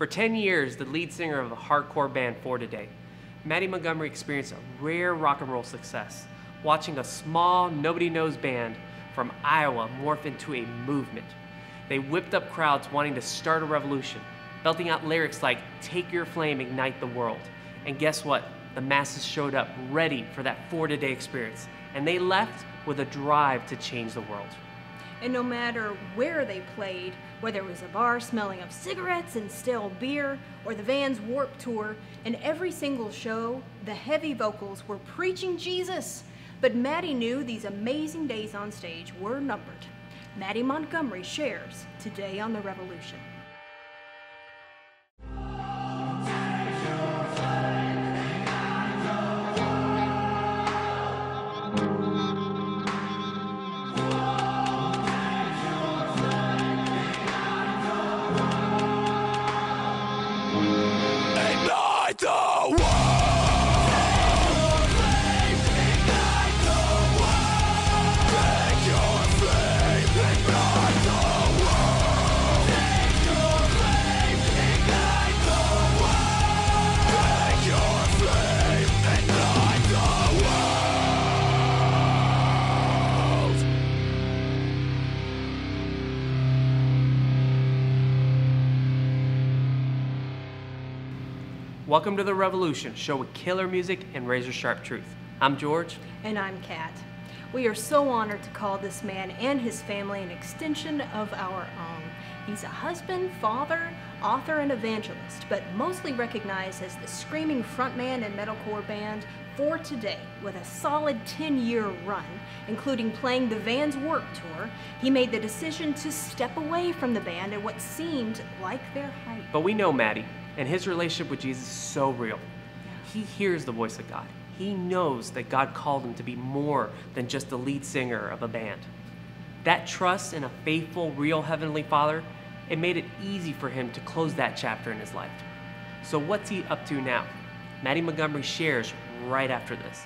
For 10 years, the lead singer of the hardcore band For Today, Mattie Montgomery experienced a rare rock and roll success, watching a small, nobody knows band from Iowa morph into a movement. They whipped up crowds wanting to start a revolution, belting out lyrics like, Take your flame, ignite the world. And guess what? The masses showed up ready for that For Today experience, and they left with a drive to change the world. And no matter where they played, whether it was a bar smelling of cigarettes and stale beer, or the Vans Warp Tour, in every single show, the heavy vocals were preaching Jesus. But Mattie knew these amazing days on stage were numbered. Mattie Montgomery shares today on The Revolution. Welcome to The Revolution, show with killer music and razor sharp truth. I'm George. And I'm Kat. We are so honored to call this man and his family an extension of our own. He's a husband, father, author, and evangelist, but mostly recognized as the screaming frontman and metalcore band for today. With a solid 10 year run, including playing the Vans Warp Tour, he made the decision to step away from the band at what seemed like their height. But we know Mattie, and his relationship with Jesus is so real. He hears the voice of God. He knows that God called him to be more than just the lead singer of a band. That trust in a faithful, real Heavenly Father, it made it easy for him to close that chapter in his life. So, what's he up to now? Mattie Montgomery shares right after this.